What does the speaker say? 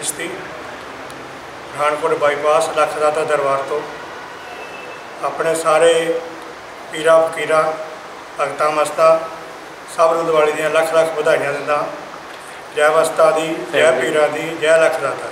Chishti Pathankot bypass Lakhdata ਦਰਬਾਰ ਤੋਂ। ਆਪਣੇ ਸਾਰੇ ਪੀਰਾ ਫਕੀਰਾ ਭਗਤਾਂ ਮਸਤਾ ਸਭ ਨੂੰ ਦੀਵਾਲੀ ਦੀਆਂ ਲੱਖ ਲੱਖ ਵਧਾਈਆਂ ਦਿੰਦਾ। ਜੈ ਵਸਤਾ ਦੀ ਜੈ ਪੀਰਾ ਦੀ ਜੈ ਲੱਖਦਾਤਾ